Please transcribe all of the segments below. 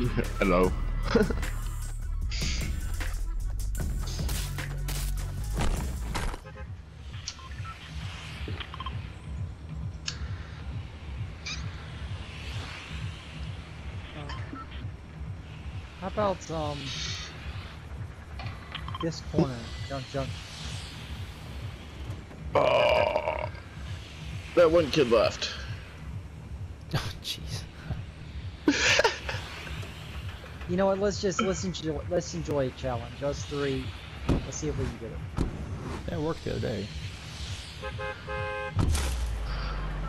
Hello. How about um this corner, junk junk? Oh, that one kid left. Oh, jeez. You know what? Let's just let's enjoy let's enjoy a challenge. Us three. Let's see if we can get it. That worked the other day.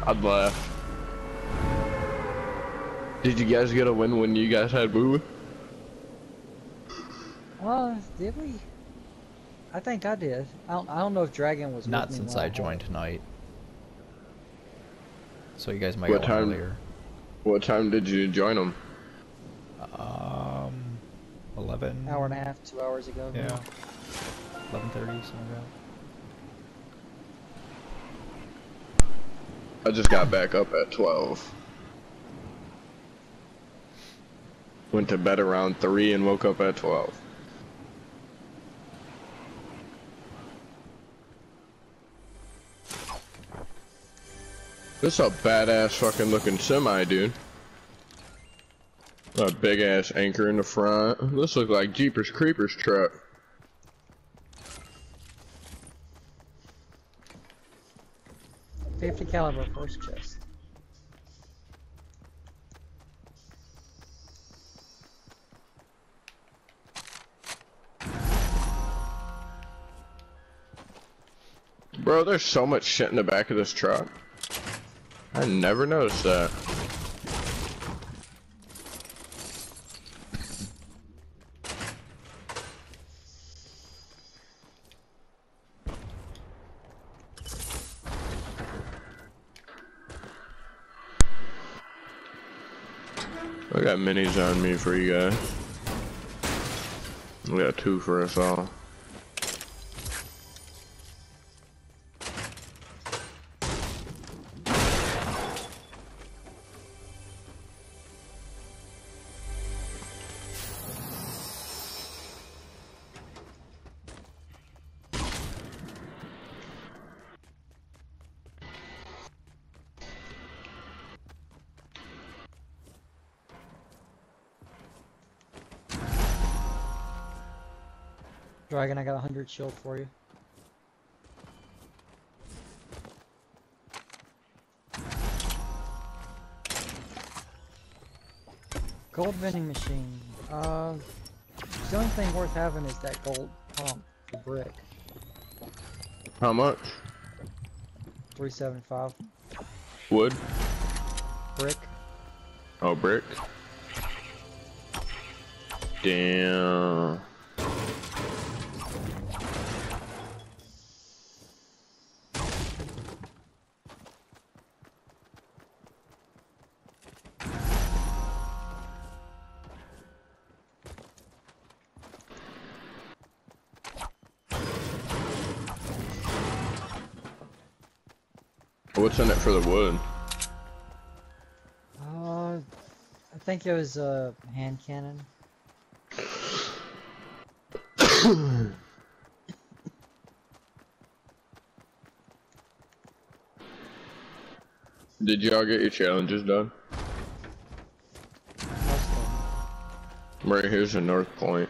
I'd laugh. Did you guys get a win when you guys had boo? Uh, did we? I think I did. I don't, I don't know if Dragon was Not with since when I had joined tonight. So you guys might What get one time? earlier. What time did you join them? Um, 11? Hour and a half, two hours ago. Yeah. 11.30, something like that. I just got back up at 12. Went to bed around 3 and woke up at 12. This is a badass fucking looking semi, dude. A big ass anchor in the front. This looks like Jeepers Creepers truck. Fifty caliber first chest. Bro, there's so much shit in the back of this truck. I never noticed that. I got minis on me for you guys. We got two for us all. Dragon, I got a hundred shield for you. Gold vending machine. Uh, the only thing worth having is that gold pump, the brick. How much? 375 Wood? brick. Oh, brick. Damn. What's in it for the wood? Uh, I think it was a hand cannon. Did y'all get your challenges done? Right here's the North Point.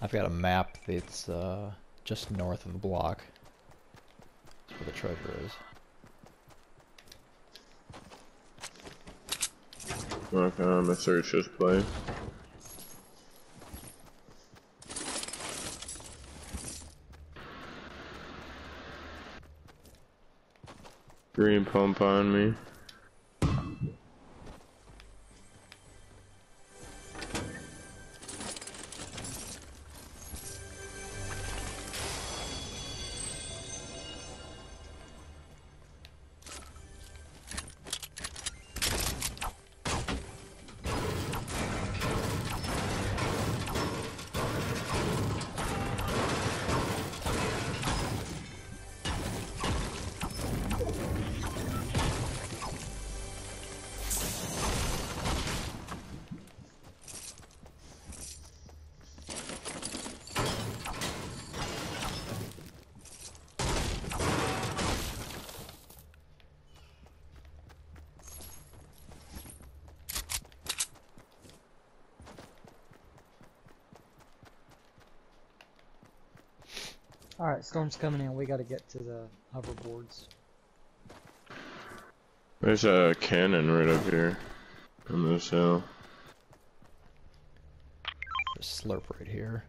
I've got a map that's uh, just north of the block. That's where the treasure is. Okay, I'm gonna search this place. Green pump on me. Alright, storm's coming in. We gotta get to the hoverboards. There's a cannon right up here on this hill. There's slurp right here.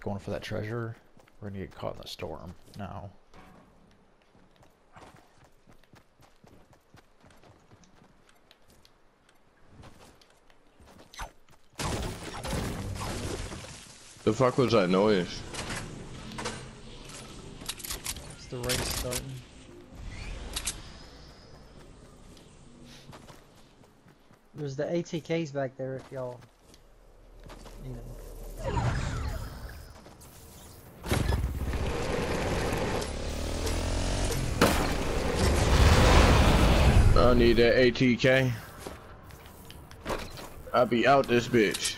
Worth going for that treasure. We're gonna get caught in the storm now. The fuck was that noise? It's the race starting. There's the ATKs back there if y'all need them. I need that ATK. I'll be out this bitch.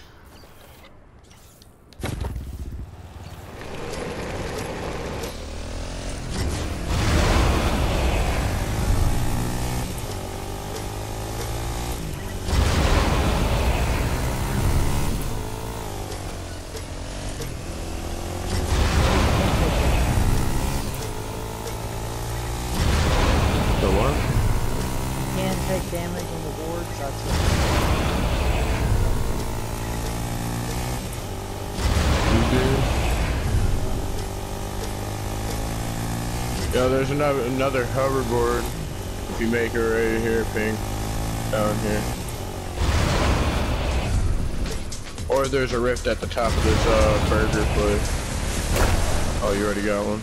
The what? You can take damage on the boards. That's You do? Yeah, there's another another hoverboard. If you make it right here, pink, down here. Or there's a rift at the top of this uh, burger place. Oh, you already got one.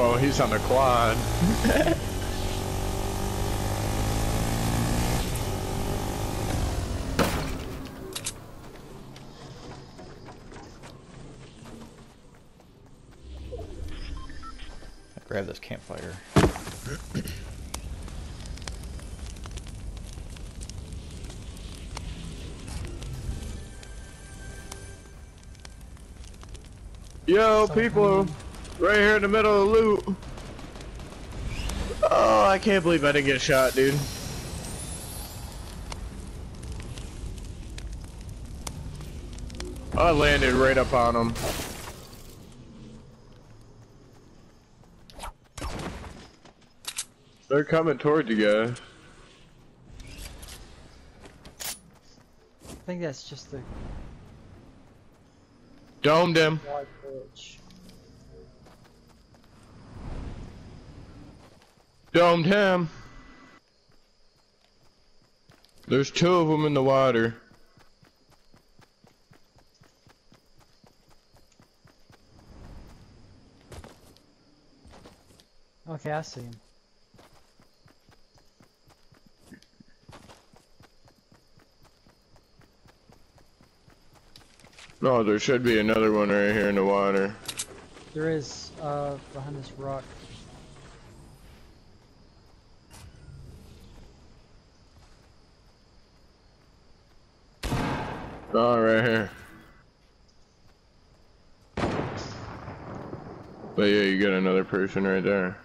Oh, he's on the quad. Grab this campfire. Yo, people, right here in the middle of loot. Oh, I can't believe I didn't get shot, dude. I landed right up on him. They're coming towards you guys. I think that's just the Domed him. Domed him. There's two of them in the water. Okay, I see him. No, there should be another one right here in the water. There is, uh, behind this rock. Oh, right here. But yeah, you got another person right there.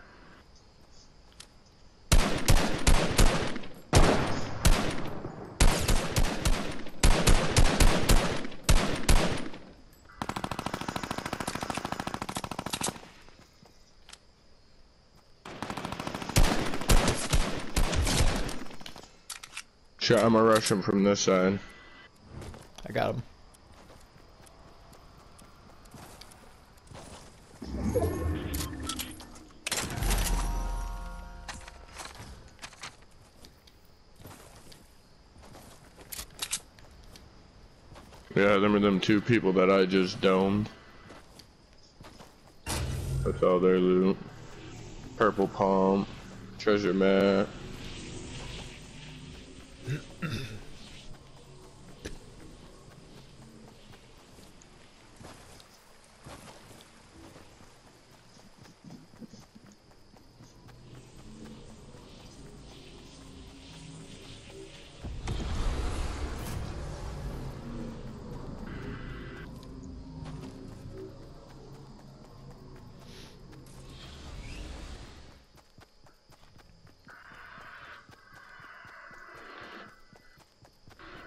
Sure, I'm gonna rush him from this side. I got him. Yeah, them are them two people that I just domed. That's all their loot. Purple pump, treasure map.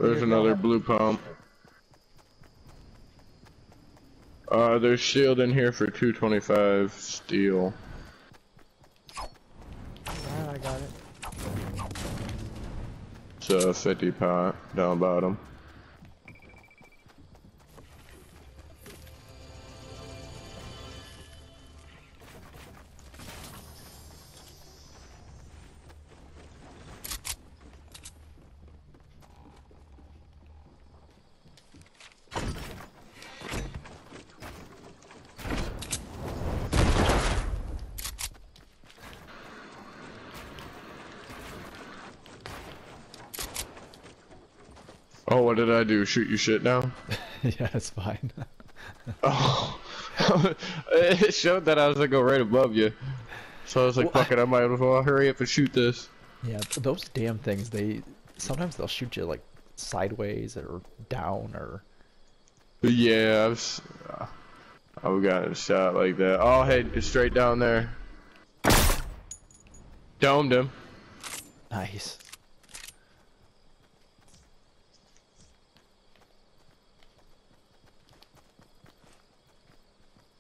There's another blue pump. Uh, there's shield in here for 225 steel. Alright, I got it. It's a 50 pot down bottom. Oh, what did I do? Shoot you shit down? yeah, it's fine. Oh, it showed that I was gonna go right above you. So I was like, Well, fuck it, I might as well hurry up and shoot this. yeah, those damn things, they sometimes they'll shoot you like sideways or down or yeah, I've, uh, I've gotten shot like that. Oh, hey, it's straight down there. Domed him. nice.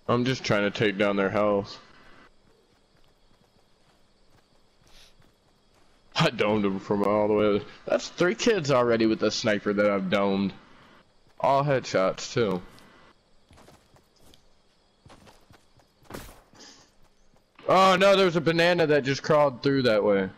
I'm just trying to take down their health. I domed him from all the way. That's three kids already with the sniper that I've domed. All headshots too. Oh no, there's a banana that just crawled through that way.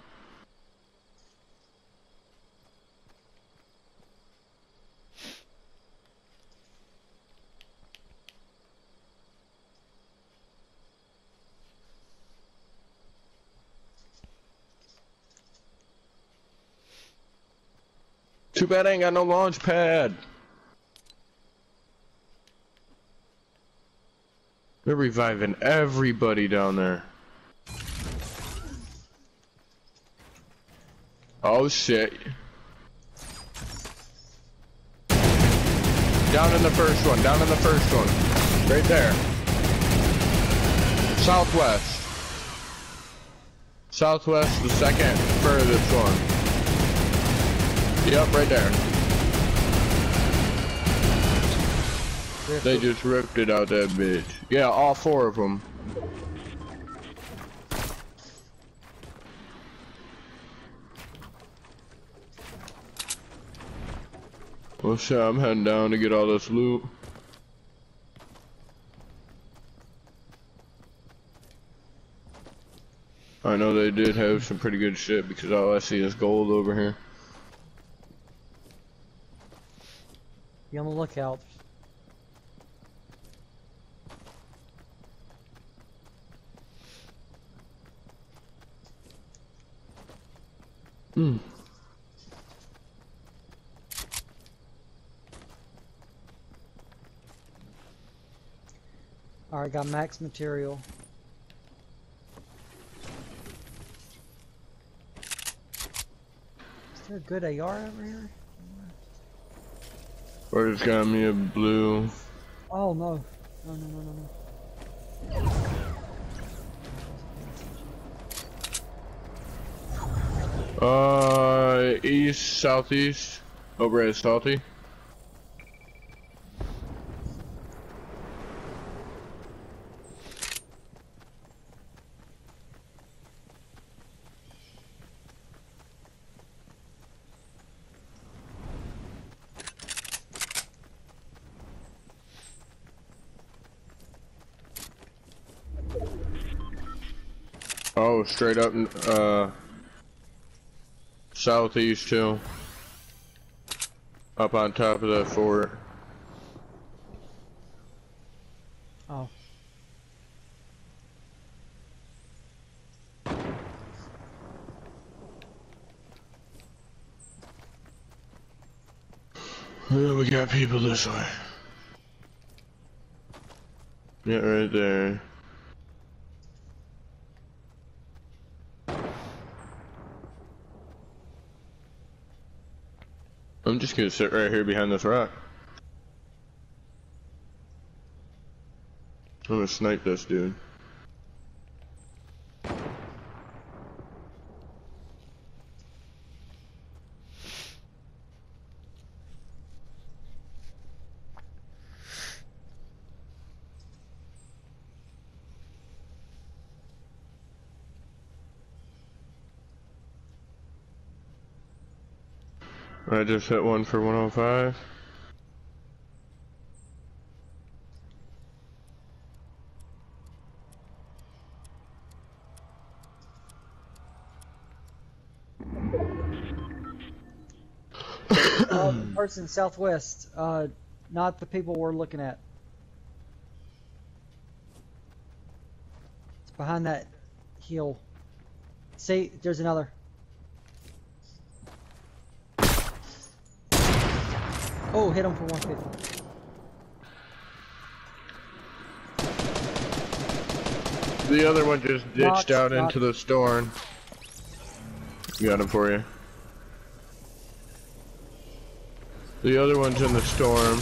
Too bad I ain't got no launch pad. They're reviving everybody down there. Oh shit. Down in the first one, down in the first one. Right there. Southwest. Southwest, the second furthest one. Yep, right there. They just ripped it out that bitch. Yeah, all four of them. Well, shit, I'm heading down to get all this loot. I know they did have some pretty good shit because all I see is gold over here. Be on the lookout. Hmm. Alright, got max material. Is there a good AR over here? Or it's got me a blue. Oh no. No, no, no, no, no. Uh, east, southeast, over at Salty. Oh, straight up, uh, southeast too. Up on top of that fort. Oh. Yeah, we got people this way. Yeah, right there. Gonna sit right here behind this rock. I'm gonna snipe this dude. I just hit one for 105. uh, person southwest, uh, not the people we're looking at. It's behind that hill. See, there's another. Oh, hit him for 150. The other one just ditched Knocked, out knocked. into the storm. Got him for you. The other one's in the storm.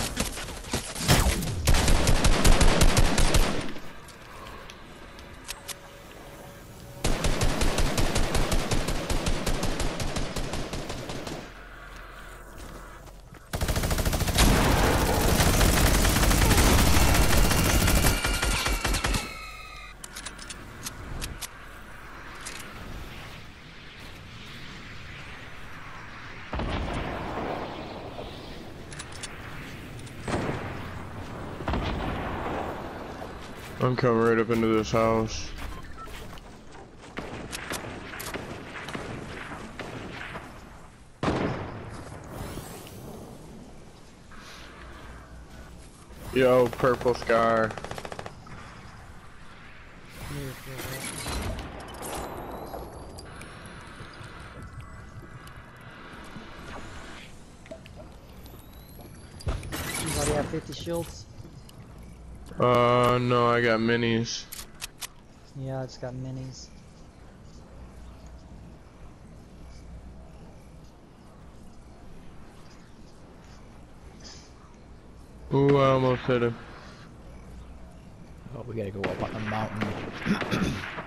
I'm coming right up into this house. Yo, purple scar. Anybody have 50 shields? Uh, Oh, no, I got minis. Yeah, I just got minis. Ooh, I almost hit him. Oh, we gotta go up on the mountain.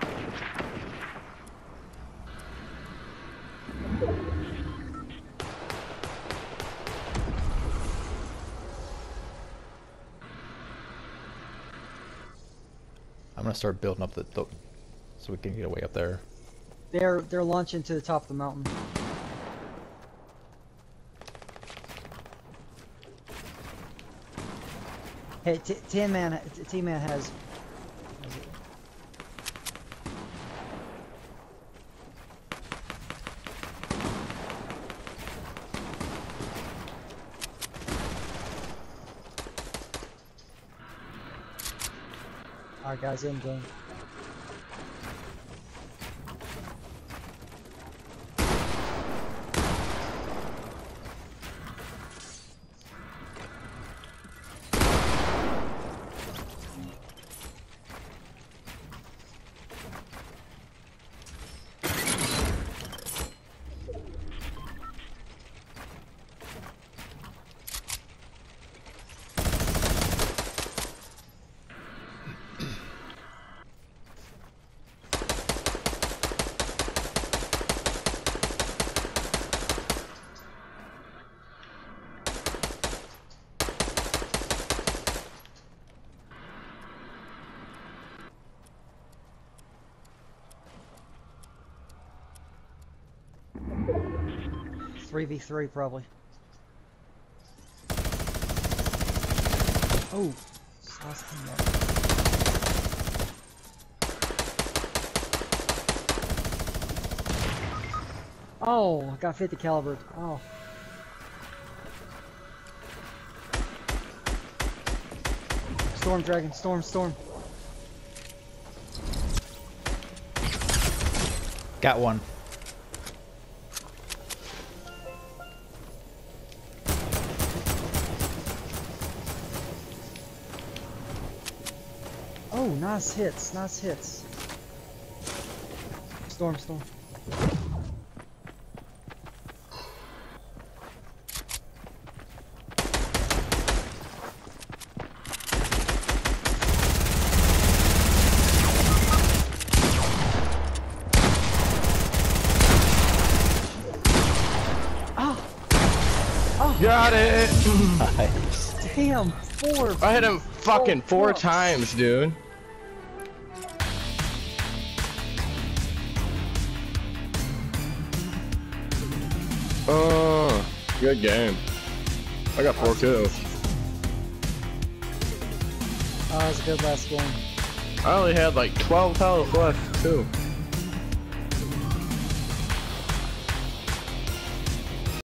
gonna start building up the, the so we can get away up there. They're they're launching to the top of the mountain. Hey, T- Tin Man, T- T Man has. has 要现金。3v3 probably. Oh, there. Oh, I got 50 caliber. Oh. Storm Dragon, storm, storm. Got one. Nice hits, nice hits. Storm, storm. Oh, Got it! Nice. damn, four. I hit him fucking four, fuck. times, dude. Oh. Good game. I got four kills. Oh, that was a good last game. I only had like 12 health left too.